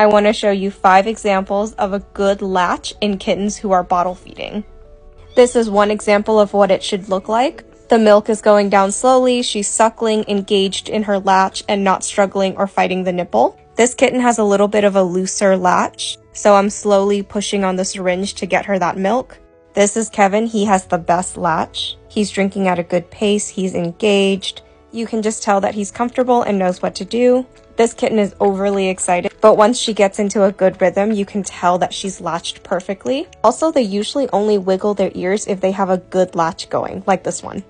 I want to show you five examples of a good latch in kittens who are bottle feeding. This is one example of what it should look like. The milk is going down slowly, she's suckling, engaged in her latch, and not struggling or fighting the nipple. This kitten has a little bit of a looser latch, so I'm slowly pushing on the syringe to get her that milk. This is Kevin, he has the best latch. He's drinking at a good pace, he's engaged. You can just tell that he's comfortable and knows what to do. This kitten is overly excited, but once she gets into a good rhythm, you can tell that she's latched perfectly. Also, they usually only wiggle their ears if they have a good latch going, like this one.